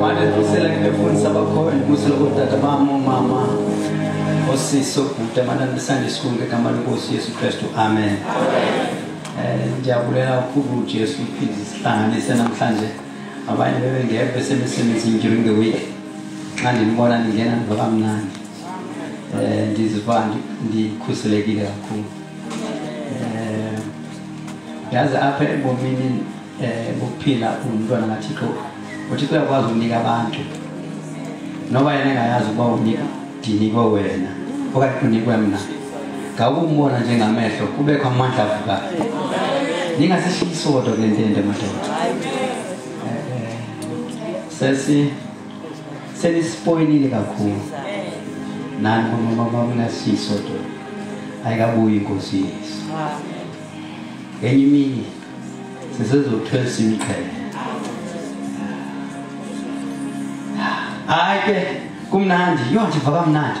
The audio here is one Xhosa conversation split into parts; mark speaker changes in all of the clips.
Speaker 1: Mane kusela ngifundisa abakhona ibuso lokudada bami umama osisi obhuti amanambisane isikhulu ngegama lenkosi yesu kristu amen Eh, ndiyabulela kakhulu ujesu uphinde sihlanganise namhlanje abanye bebengekho besemsebenzini during the week xa ndinibona ndingena ndiva kamnandi um ndiziva ndi- ndikhuselekile kakhulu um yazi apha ebomini eh ukuphila umntwana kaThixo uThixo uyakwazi ukunika abantu noba yena engayazi ukuba unika ndinikwe wena okanye unikwe mna ngawukumbona njengamehlo kubekho amandla avukayo ningasishiyi sodwa kule ntende madoda sesi senisipoyinile kakhulu nani bomamamamingasishiyi sodwa ayikabuyi inkosi yesu ngenye imini C'est ça, c'est au cœur du cimetière. hayi ke kumnandi yho ndiva kamnandi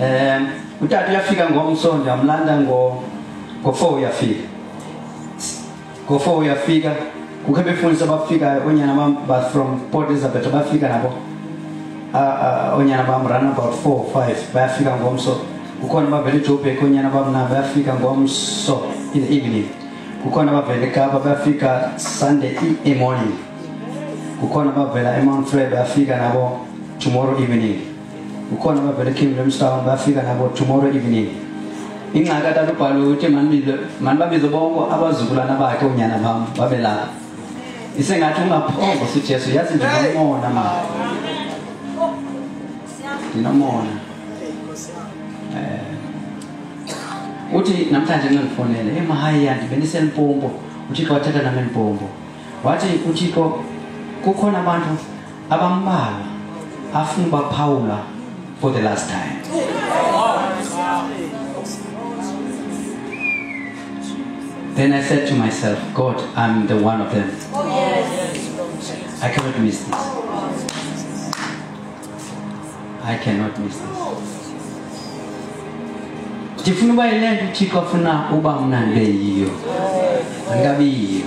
Speaker 1: um utata uyafika ngomso ndiyamlanda ngo- ngo-four uyafika ngo-four uyafika kukho ebefundisa abafikayo oonyana bam ba- from port elizabeth abafika nabo onyana bam run about four five bayafika ngomso kukhona abavela ejobhek onyana bam na bayafika ngomso in the evening kukhona abavela ekapa bayafika sunday e-, emorning kukhona abavela emount fre bayafika nabo tomorrow evening kukhona abavela eking lemstown bayafika nabo tomorrow evening ingxaki atalubhalo ukuthi mani babize bonke abazukulwana bakhe onyana bam babe lapha isengathi ungaphongo sijesu yazi ndinomona ma ndinomona um uthi namhlanje nxendifonele emahayi yandi beniselmpompo uthixo wathetha nam empompo wathi uthixo kukhona abantu abambalwa afuna ubaphawula for the last time then i said to myself god i'm the one of them i cannot miss this i cannot miss this ndifuna uba yile nto uthixo afuna uba mna ndibe yiyo andikabi yiyo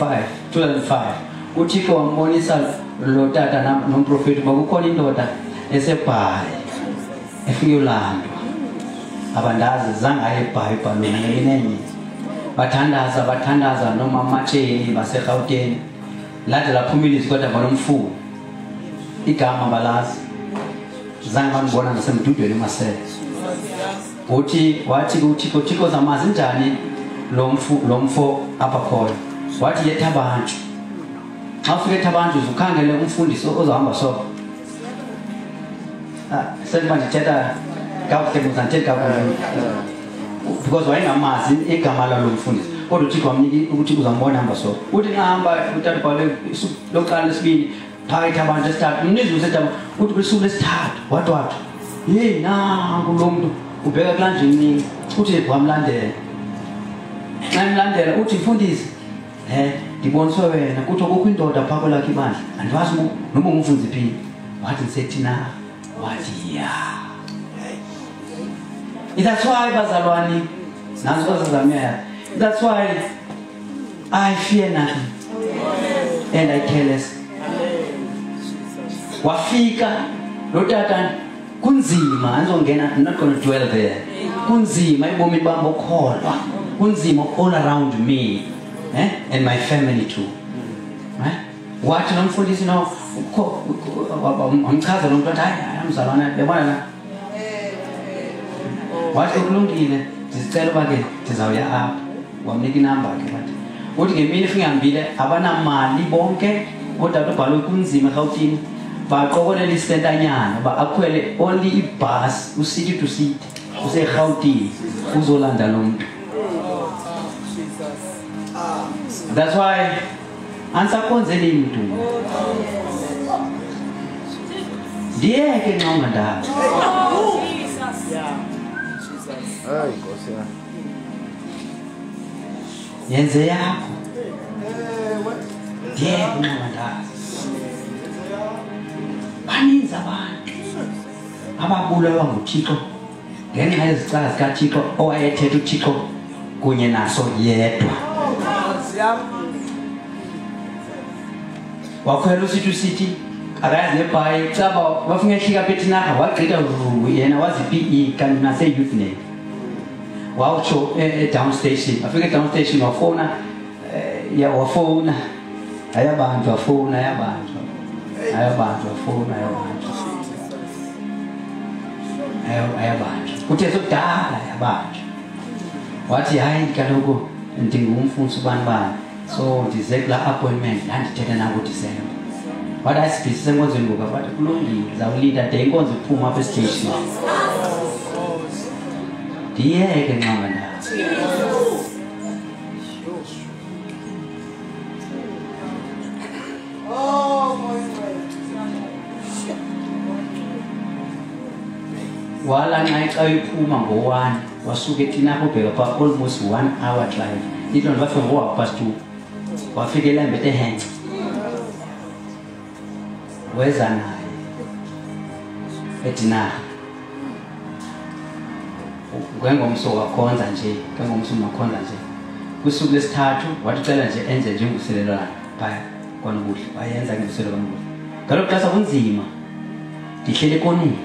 Speaker 1: 5 12 5 uthixo wambonisa lo tata nam- nomprofeti uba kukhona indoda esebhayi efike ulandwa abandazi zange ayebhayi ibhaloni ngelinenye bathandaza bathandaza nomamatsheni baserhawuteni lade laphuma ilizwi kodwa banomfuku igama balazi zange bandibona ngasemdudweni umasele uthi wathi kuthixo thixo zama zinjani lo mfu lo mfo apha khona wathi yetha abantu xa ufika etha abantu uzukhangele umfundisi ozohamba so Ah, sekuba ndithetha kakuhle buza ndithethe kakuhle because wayengamazi igama lalo mfundisi kodwa uthixo wamnika ukuthi uzambona hamba so uthi nxa hamba utata bhawule lokuqala lesibini hayi thaba nje sithatha umnizu usethaba uthi kwesuku lesithathu wathi wathi yeyi nanku lo mntu ubheka kulanjinini uthi wamlandela xa imlandela uthi mfundisi he ndiboniswe wena kuthiwa kukho indoda phaa kwelakho ibandla andiwazi noba ungumfundisi phini wathi ndisethi na wathi ya that's why bazalwani nazo zazamyela that's why I fear nothing and I care less. Wafika lo tata kunzima andizongena I'm not going to dwell there. Kunzima ibomi bam bokholwa. Kunzima all around me eh? and my family too. Right? Wathi nomfundisi no wamchaza lo mntu wathi hayi hayi mzalwana yabona la wathi kulungile ndizicela uba ke ndizawuya apha wamnika inamba ke wathi uthi ngemini ifingambile abanamali bonke odata ubhalwe kunzima erhawutini baqokolela isentanyana uba akhwele only ibhasi usiti to siti userhawutini uzolanda lo mntu that's why andisakhonzeli imdumo ndiyeke nxa ungandaba
Speaker 2: Hayi Nkosi yami.
Speaker 1: yenze yakho ndiyeke nxa ungandaba baninzi abantu ababulawa nguthixo ngenxa yezicaka zikathixo owayethetha uthixo kunye naso yedwa wakhwela usithi usithi akayazi nebhayi caba wafuna ehlika petinarha wagqitha vuu yena wazi-p e kanti nase-youth net wawutsho e-down e-, station afika e-down station wafona Eh, ya wafuna ayabantu afuna ayabantu ayabantu afuna ayabantu Aya- ayabantu kuthe sokudala ayabantu wathi hayi kaloku ndingumfundisi ubani bani so ndize kula appointment ndandithethe nango disemba wathi hayi sibhisi senkonzweni ngoku abathi kulungile zawulinda de inkonzo iphuma apha esiteyishini ndiyeke nxanga ndawo wala naye xa uyiphuma ngo-one wasuke eklini apho ubheka pha almost one hour drive into ndibafika ngo-half past two wafika elambethe hence weza naye edinara ngengomso wakhonza nje ngengomso umakhonza nje kusuku lesithathu waticela nje enze nje ngusilelwana phaya kwanobuhle wayenza nguselo kwanobuhle ngalo xesha kunzima ndihleli ekonini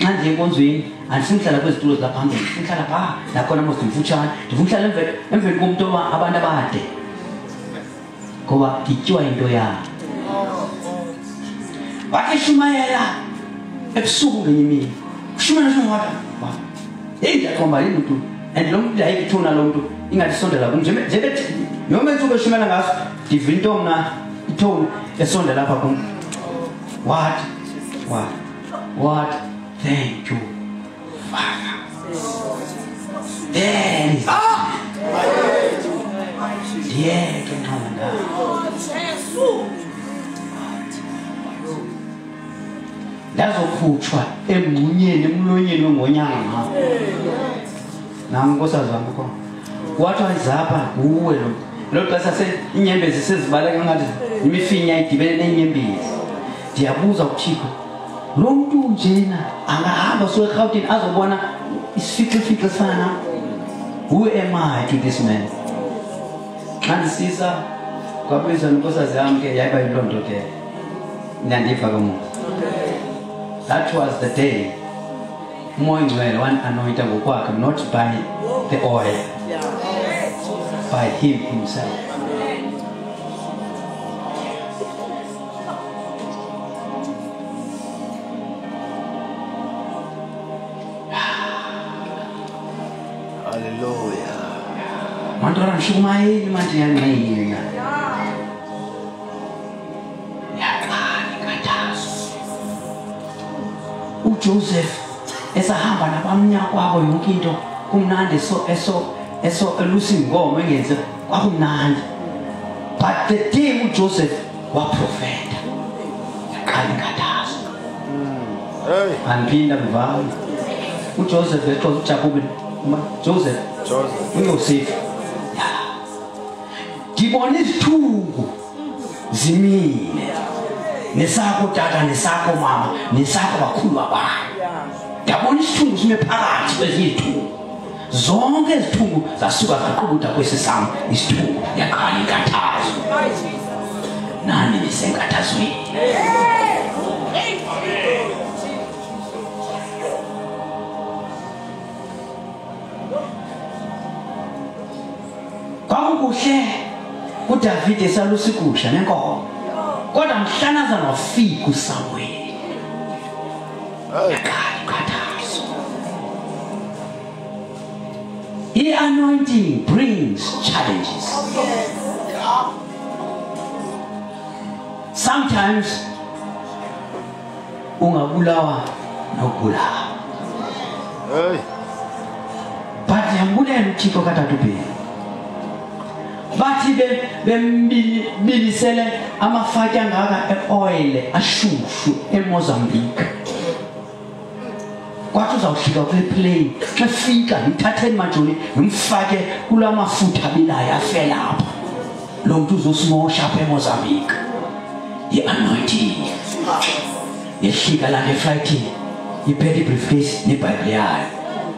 Speaker 1: xa ndiye enkonzweni andisindihlala kwezitulo zilaphambili sindihlala pha nakhona mos ndimfutshane ndifuna uhlala emveni komntu abantu abade kuba kichwa endo ya wakishumayela ebusuku ngenye imini kushumayela shumwata yeyida khomba yini mntu and lo mntu yayikithuna lo mntu ingatisondela kum njengethi yonke ntsuku eshumela ngaso ndiva into mna ithoni esondela apha kum what what what thank you Then ndiyeke nqaba ndawo ndazokhutshwa emngxunyeni emlonyeni ongonyanga ngawo nam nkosazi wam kho wathi wayizapha nguwe lo lo xesha se iinyembezi sezibaleka ngathi imifinya idibene neenyembezi ndiyabuza kuthixo lo mntu unjena angahamba suka erhawutini azobona isifixifixe sifana nam who am i to this man xa ndisisa kwabizwa nenkosazi yam ke yayiba yiloo nto ke ndandiva ke mona that was the day umoya ongcwele wandianoyinta ngokwakhe not by the oil by him himself
Speaker 2: Haleluya.
Speaker 1: Mwantu kana mshukumayi ni mati yani mayiyo ya. Yakani kataso. UJoseph esahamba nabamnya kwabo yonke into kumnandi eso eso eso elusi ngomo engenze kwakumnandi. But the day uJoseph waprofeta qala inkathazo andiphinda mvama ujoseph exoza ujakobe uma
Speaker 2: joseph
Speaker 1: uyosefu ndibona izithungu zimile nesakho tata nesakho mama nesakho bakhulu babayo ndabona isithungu sime phakathi kweziyithungu zonke izithungu zasuka zaqubutha kwesi sam isithungu yaqala inkathazo nani nisenkathazweni kwakukuhle udavide esalusa igusha nenkomo kodwa mhlanaza wafika usamuweli Iqhankqathazo. I-anointing brings challenges. Sometimes ungabulawa nokugula.
Speaker 2: Hey.
Speaker 1: But yambulela uThixo kaTata uBheki. bathi bembilisele amafaki angaka eoyile ashushu emozambique kwathi uzawufika kule plane xa fika ndimthatheni majoni ndimfake kula mafutha abilayo afela apha lo mntu uzosimosha apha emozambique yi-anointing yafika lana eflightini iphethe ibriefcase nebhayibhile yayo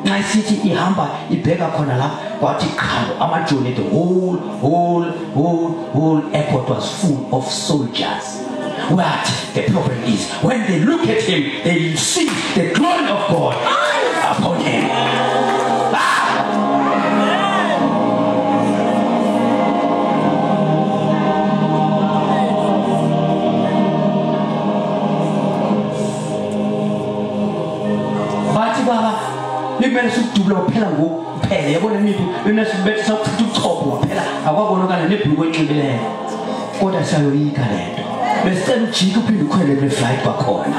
Speaker 1: nxa isithi ihamba ibheka khona la kwathi qhalo amajoni the whole whole whole whole airport was full of soldiers what the problem is when they look at him they see the glory of god upon him bathi baba bekumele sikudubula waphela ngoku uphele yabona niphi bekumele sikubethe sakuchitha ubuchopho waphela akwabonakala nebhuluku enxibileyo kodwa siyayoyika le nto besicela ujike uphinde ukhwele kule flight kwakhona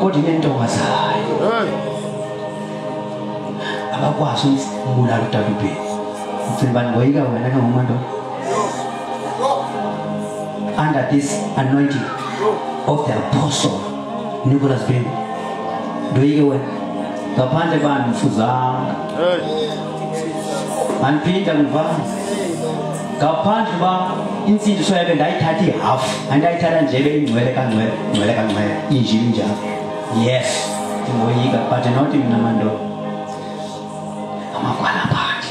Speaker 1: kodwa inentonga
Speaker 2: zayo
Speaker 1: abakwazi umbulala udaba ibheki ucibani ngoyika wena ke ngomanto under this anointing of the apostle nicholas beni ndoyike wena ngaphandle bani mfuzanga mandiphinda mva ngaphandle uba intsindiso yake ndayithatha ihafu andayithatha njebe ingcwele kangcwele ngcwele kangcwele injini njalo yes ndingoyika but not mna mandoda amakwala phandle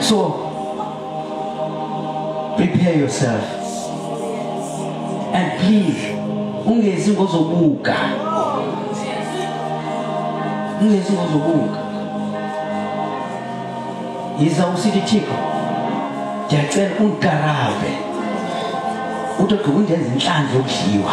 Speaker 1: so, prepare yourself and please ungezi ngozobuka ungezi ngozobuka yiza usithi thixo ndiyacela undikarave utogqiba undenza intlanzi yokudliwa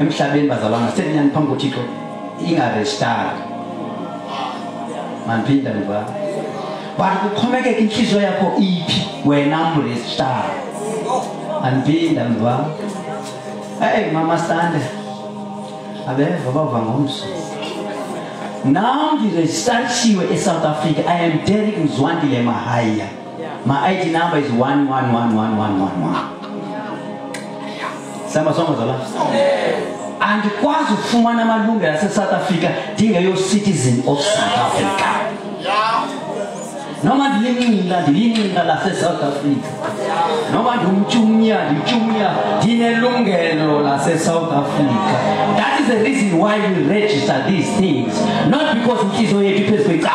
Speaker 1: emhlabeni bazalwana sekunyani phambi kothixo ingarestanga mandiphinda ndiva but kuxhomekeka intliziyo yakho iphi wena mrestanga andiphinda ndiva eyi mama stande abeva bava ngomso nam ndirejistarisiwe esouth africa i am derek mzwandile mahaya My ID number is 111111. Sema soma zola. Andikwazi ukufumana amalungelo aseSouth Africa ndingeyo citizen of South Africa. Noma ndilinqila ndilinqila laseSouth Africa. Noma ndimtshumya ndimtshumya ndinelungelo laseSouth Africa. That is the reason why we register these things. Not because intliziyo yethu iphezu kwecala.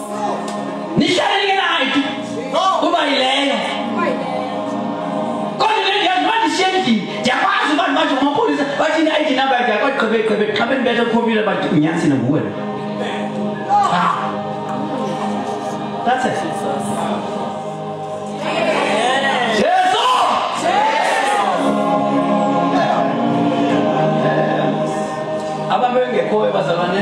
Speaker 1: Nishalinge naye tu. Kuba ileyo. Kodwa le ndiya ndibandishiye endlini. Ndiyakwazi uba ndibathi ngamapolisa bathi i-ID number yakhe yakwathi gqibe gqibe xa bendibethe kukhompyutha bathi unyanisile nguwe lo. Ah. That's it. Jesu! Ababengekhoyo bazalwane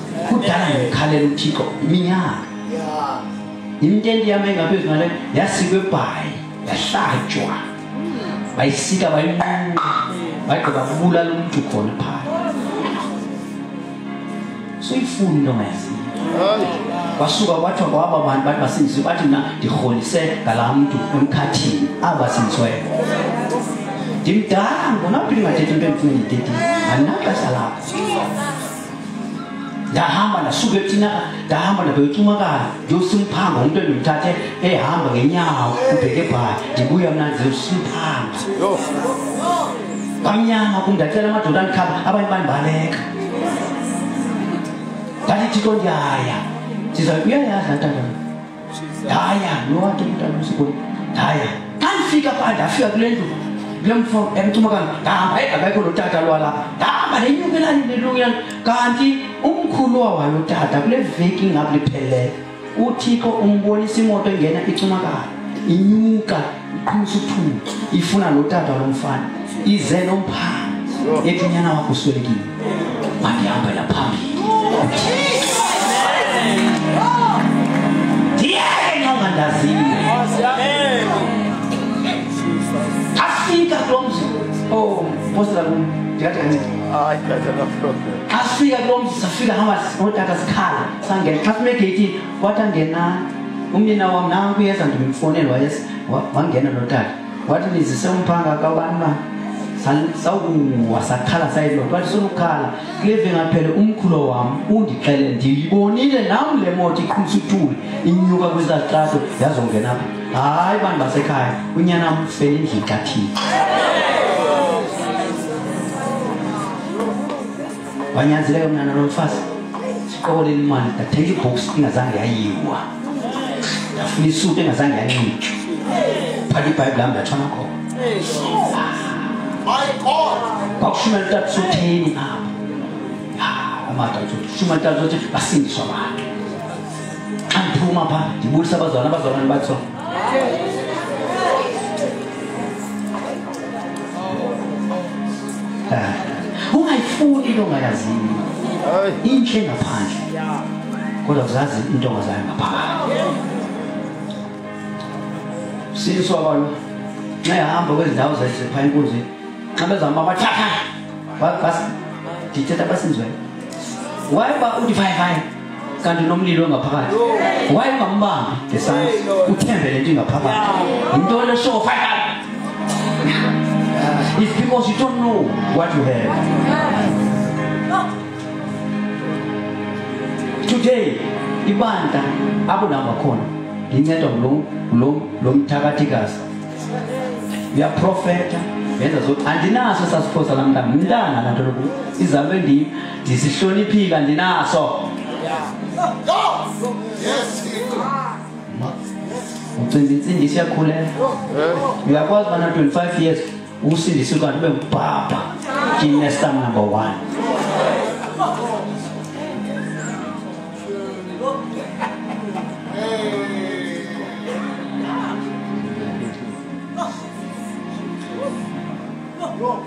Speaker 1: kudala ndikhalela uthixo iminyaka intente yam engaphezu ngale yasikwe ebhayi yahlatywa bayisika bayinqunqa bagqiba kubulala umntu khona phaa soyifuni into
Speaker 2: ngayaziyo
Speaker 1: kwasuka kwathiwa kwaba bantu bathi basindisiwe bathi mna ndirholise ngala mntu emkhathini aba basindisiweyo ndimdala ngona phi ndingathethi into endifuna ndithetile andinaxesha lakho ndahamba ndasuka ethina ndahamba ndabeyocumakala ndiyosimphanga umntwana ndimthathe ehamba ngenyawo ubheke bhayi ndibuya mna
Speaker 2: ndiyosimphanga
Speaker 1: kwamnyama kum ndacela amadoda andikhaba abanye bandibaleka ndathi thixo ndiyaya ndiza uyayazi nantandana ndaya nowathi umntana usikweni ndaya ndandifika pha ndafika kule ndlu kule mfo emthumakazi ndahamba egabekho lo tata lwalapha ndahamba nenyukelani nelunyan kanti umkhulu wawayo tata kule veki ngab lipheleyo uthixo umbonisa imoto engena icumakayo inyuka iqhusa uthunga ifuna lo tata lomfana ize nomphana ethi unyana wakho uswelekile wandihambela phambili ndiyeke nyonga ndazile afika kulo mzi o oh, postela kum ndingathi kanceda afika kulo mzi safika hamba notata sikhala sangena xa sime egeyitini wathi angena umnina wam nanku yeza ndimfonela wayes wangena notata wathi nizise umphanga kabani na sawuwa sakhala sayilo wathi sunukhala kuleve ngaphele umkhulo wam undixele ndiyibonile nam le moto iqhumisa uthuli inyuka kwizatrato yazongenapha hayi bantu basekhaya unyana mfele indlikathini wanyanzileyo mna nalo mfazi siqokoleni imali ndathenga ibhoksi ingazange yayiwa ndafuna isuti engazange yanxitywa phaka ibhayibhile am ndatshona khona kwakushumela utata usotheni apho amada shuma utata usotheni basindiswa abantu xa ndiphuma phaa ndibulisa abazalwana abazalwana bathi so ungayifuni into
Speaker 2: ongayazini
Speaker 1: intshe ngaphandle kodwa kuzazi into ongazayo ngaphakathi siliswa balo nxa ehamba kwezi ndawo zesipha inkunzi nxa bezama bathatha ndithetha basinzwele waye uba uthi fayefaye kanti unomlilo ngaphakathi why ungambambi ngesandla uthembele nje ngaphakathi yintoni eshowo fire It's because you don't know what you have. Today, ibandla apho nihamba khona lincedwa ngulo mthakathikazi uyaprofeta yenza zokuthi andinaso esasiphosa lamntana mntana nanto lokuthi izalwe ndim ndisihloniphile andinaso ucinga intsindiso iyakhuleka uyakwazi ubana 25 years usindise kanti ube mbhabha kinestam number one Go.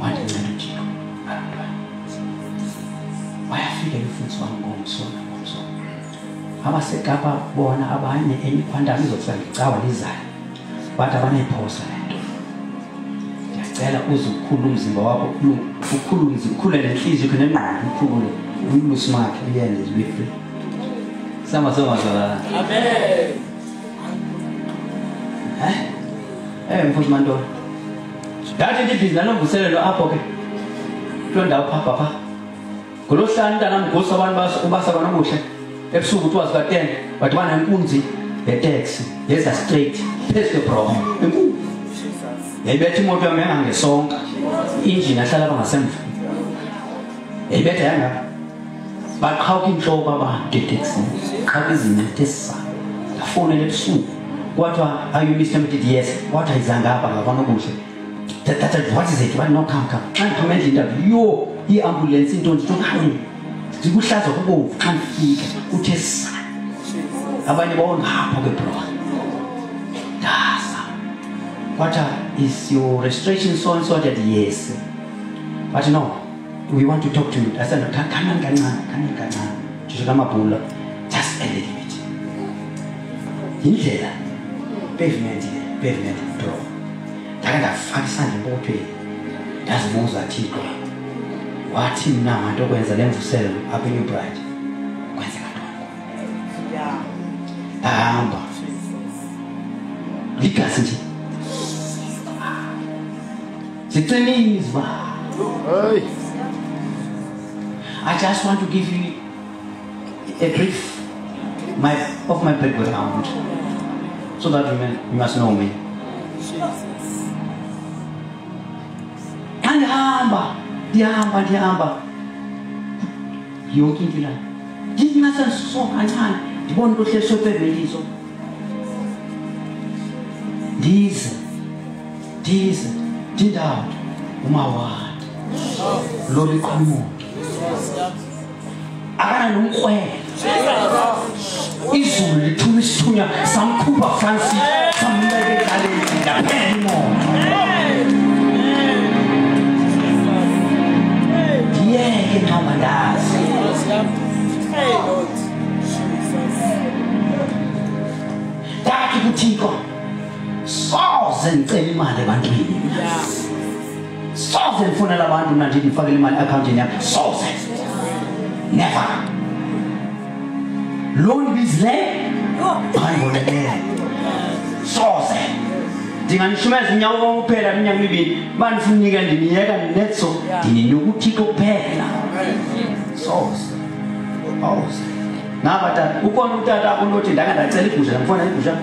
Speaker 1: wandincedile abantwana bayafika emfundisi wam ngomso nangomso abasekapa bona abanye enye ikhwanta lizokusa ngecawa lizayo bantu abanayiphosa le nto ndiyacela uze ukhule umzimba wakho ulu- ukhule umzimba ukhule nentliziyo khe nengqondo ukhule uyulusi makhe uyende zibefe sama somazalalana Amen. Eh? Eh mfundisi Mandolo. Ndathi ndibhizi nanovuselelo apho ke. Kuloo ndawo pha pha pha. Ngolohlanu mntana mgosa abantu bas- ubasa kwanobuhle. Ebusuku kuthiwa zika-10 badibana nenkunzi yeteksi yeza straight phezu kwebhroko enkulu. Yayibetha imoto yam yangangesonka. Injini ahlala bangasemva. ibetha yangapha baqhawuka intloko abantu eteksini qhawuka izincedisa ndafowunela ebusuku kwathiwa are you mr mtd yes kwathiwa izangapha ngabona kuhle That- that- that- what is it bathi no come come xa ndiphuma endlini ndathi yho iiambulensi into nditokani zikuhlaza kubomvu xa ndifika uthe sa abanye bawongapho ke bro ndasa kwathiwa is your registration so and so ndathi yes bathi no we want to talk to you ndasena kanani kancane kanani kancane ndisho kamabhula just a little bit yindlela pavement pavement bro ndake ndafaka isandla empokothweni ndazibuza thixo wathi mna nganto kwenza le mvuselo apha enew bride kwenzeka ntoni ndahamba ligazi nje It's a tennis bar.
Speaker 2: Hey.
Speaker 1: I just want to give you a brief my, of my background so that you, may, you must know me. Ndihamba, ndihamba, ndihamba. Yonke indlela. Ndithi ngasesiso kancane ndibona ukuthi leso pebelizo. Ndize ndize ndindawude umawande loliqhumuke akana nomkrwele izulu lithuma isithunywa samkhupha francis sambeka egaleni ndaphela imoto ndiyeke ndihamba ndazi ndathi kuthixo soze ndicela imali ebantwini soze ndifunela abantu mna ndithi ndifakele imali eakhawuntini yam soze never loo ndibizile phandolebele soze ndinganishumeza unyawo konke kuphela iminyaka emibini uba ndifunike ndiniyeka ndinetso ndininika uthixo kuphela soze awuze ngaba tata ukhona utata unothi ndanga ndacela igusha ndamfona igusha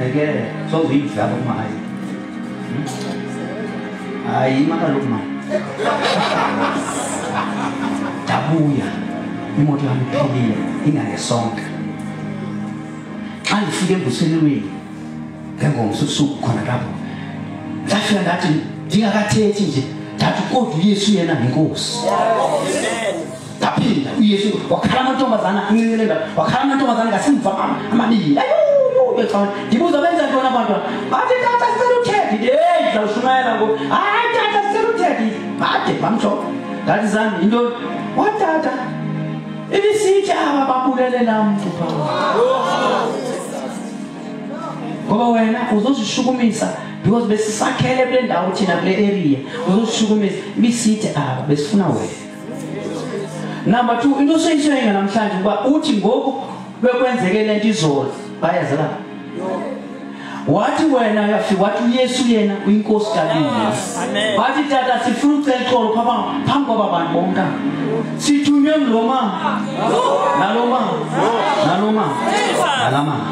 Speaker 1: Aí que é sozinho, sabe alguma raiva. Hum? Aí mata louco, mano. Tabuya, imoto yami iphilile inganesonka. Xa ndifike emvuselelweni ngengomso usuku khona lapho ndafika ndathi ndingakathethi nje ndathi kodwa uyesu yena ngenkosi ndaphinda uyesu wakhala amantombazana ancinile nda wakhala amantombazana ngasemva mama amabili ayuyuyecona ndibuza benza ntoni abantwana bathi tata sicela uthethe eyi ndizawushumayela ngoku hayi tata sicela uthethe bade bamtsho ndathi zam yinto watata ibisithi aba babulelela mcupha ngoba wena uzozishukumisa because besisakhele kule ndawo thina kule area uzosishukumisa ibisithi aba besifuna wena number two into soyisoyinga namhlanje ukuba uthi ngoku bekwenzeke le nto izolo bayazela wathi wena yafi wathi uyesu yena uyinkosi kabini wathi tata sifuna ucela ixolo phambi kwaba bantu bomntana sithunywe ngulo mama nalo mama nalo mama nala mama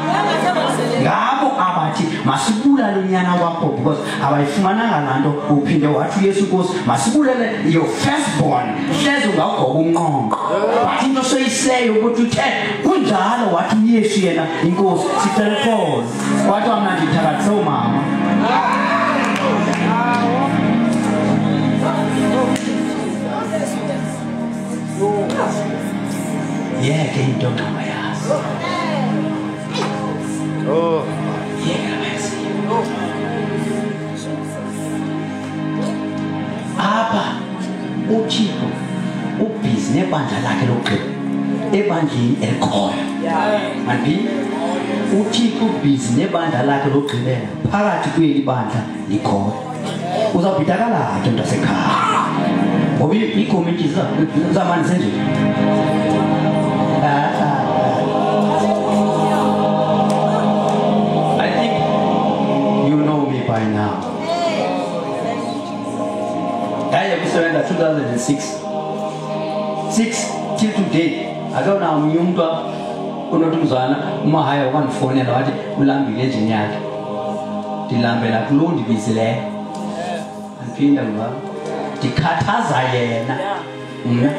Speaker 1: ngabo abathi masibulale unyana wakho because abayifumananga laa nto uphinde wathi uyesu nkosi masibulele your first born hleze ungagoba unqonqo wathi into soyisileyo ukuthi uthe kunjalo wathi uyesu yena inkosi sitelefone wathi wamnandithakathe umama yeke into
Speaker 2: ngqaba
Speaker 1: yazo Oh. apha uthixo ubhizi nebandla lakhe lokugqina ebandleni elikhoyo andini uthixo ubhizi nebandla lakhe lokugqibela phakathi kweli bandla likhoyo uzawubhidakala ke mntasekhaya ngoba iikomiti zamani zenje by now ndaye kusebenza 2006 6 till today akawunawo omnye umntu unothi umzwana umahaya wandifonela wathi ulambile enjini yakhe ndilambela kulo ndibizileyo andiphinda mva ndikhathaza yena mna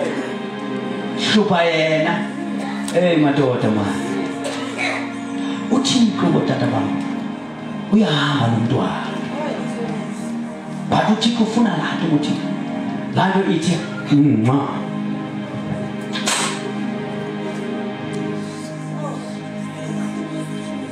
Speaker 1: hlupha yena eyi madoda mani uthixo kotata bam uyahamba lo mntwana but uthixo ufuna laa nto ukuthi laa nto ithi nca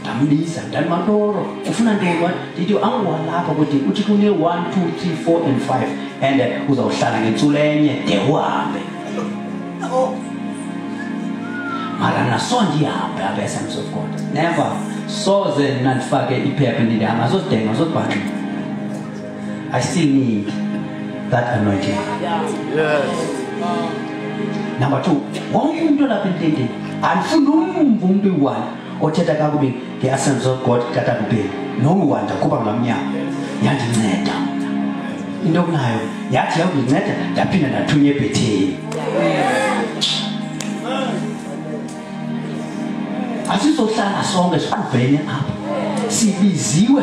Speaker 1: ndambiza ndani matoro ufuna ntoni wani ndithi anguwalapha kuthi uthi kune one two three four and five and uh, uzawuhlala ngentsulo enye de uhambe mara naso ndihambe apha esamis of god never soze mna ndifake iphepha ndithi amazozidenge mazozibhaxa i still need that anointing number two wonke umntu olapha entendeni andifuni umvu umntu iwani othetha kakubi ngeasense of god tata kubheli nowanda kuba ngamnyama yandinceda into okunayo yathi yakundinceda ndaphinda ndathunya ebhetheni asizohlala sonke sikuvene apha sibiziwe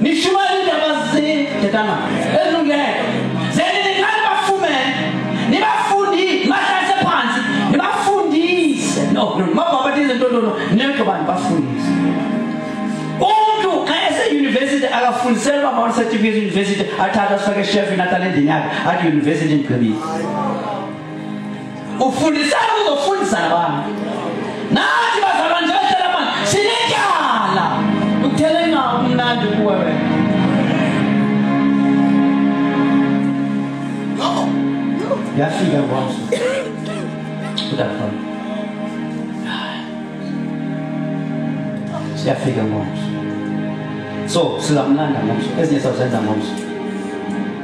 Speaker 1: Ni shuma ni tabazi tetama. Ezunge. Zeni ni kani bafume. Ni bafundi mahlase phansi. Ni bafundise. No, no, mababatize nto no no. Neke bantu bafundise. Umuntu xa ese university akafundiselwa uba mawona certificate university athatha asifake chef natalendini yakhe athi university ndigqibile. ufundisana kuzofundisa nabantu nathi bazalwane njengohlala manje sinetyala ukuthela inqaku kumnandi kuwe wena yafika ngomso udakhona siyafika ngomso so sizamlanda ngomso ezinye sawuzenza ngomso